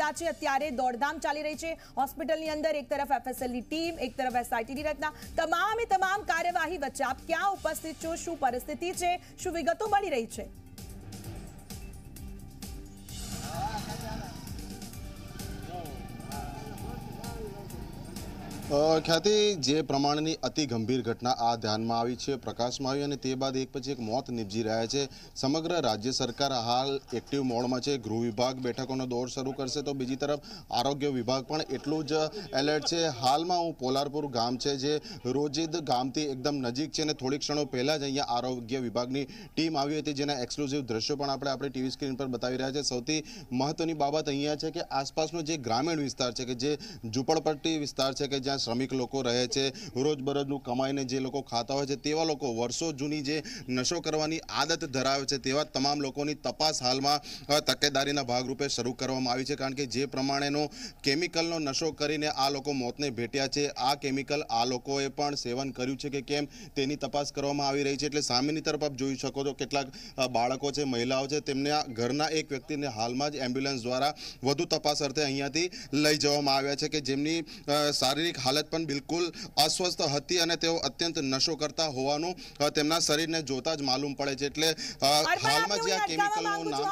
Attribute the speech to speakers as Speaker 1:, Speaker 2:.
Speaker 1: લીધા છે. અત્યારે દોડધામ ચાલી રહી છે. હોસ્પિટલની અંદર એક તરફ એફએસએલની ટીમ, એક તરફ એસઆઈટીની રચના. તમામે તમામ કાર્યવાહી વચ્ચે આપ ક્યાં ઉપસ્થિત છો? શું પરિસ્થિતિ છે? શું વિગતો મળી રહી છે?
Speaker 2: ખ્યાતિ, જે પ્રમાણની અતિ ગંભીર ઘટના આ ધ્યાનમાં આવી છે, પ્રકાશમાં આવી અને તે બાદ એક પછી એક મોત નિપજી રહ્યા છે. સમગ્ર રાજ્ય સરકાર હાલ એક્ટિવ મોડમાં છે. ગૃહ વિભાગ બેઠકોનો દોર શરૂ કરશે તો બીજી તરફ આરોગ્ય વિભાગ પણ એટલું જ એલર્ટ છે. હાલમાં હું પોલારપુર ગામ છે, જે રોજિદ ગામથી એકદમ નજીક છે અને થોડીક ક્ષણો પહેલાં જ અહીંયા આરોગ્ય વિભાગની ટીમ આવી હતી, જેના એક્સક્લુઝિવ દ્રશ્યો પણ આપણે આપણી ટીવી સ્ક્રીન પર બતાવી રહ્યા છે. સૌથી મહત્વની બાબત અહીંયા છે કે આસપાસનો જે ગ્રામીણ વિસ્તાર છે, કે જે ઝૂંપડપટ્ટી વિસ્તાર છે, કે જ્યાં શ્રમિક લોકો રહે છે, રોજબરોજનું કમાઈને જે લોકો ખાતા હોય છે, તેવા લોકો વર્ષો જૂની જે નશો કરવાની આદત ધરાવે છે, તેવા તમામ લોકોની તપાસ હાલમાં તકેદારીના ભાગરૂપે શરૂ કરવામાં આવી છે. કારણ કે જે પ્રમાણેનો કેમિકલનો નશો કરીને આ લોકો મોતને ભેટ્યા છે, આ કેમિકલ આ લોકોએ પણ સેવન કર્યું છે કે કેમ તેની તપાસ કરવામાં આવી રહી છે. એટલે સામેની તરફ આપ જોઈ શકો છો કેટલાક બાળકો છે, મહિલાઓ છે, તેમના ઘરના એક વ્યક્તિને હાલમાં જ એમ્બ્યુલન્સ દ્વારા વધુ તપાસ અર્થે અહીંયાથી લઈ જવામાં આવ્યા છે કે જેમની શારીરિક હાલત પણ બિલકુલ અસ્વસ્થ હતી અને તેઓ અત્યંત નશો કરતા હોવાનું તેમના શરીરને જોતા જ માલુમ પડે છે. એટલે હાલમાં જે આ કેમિકલનું નામ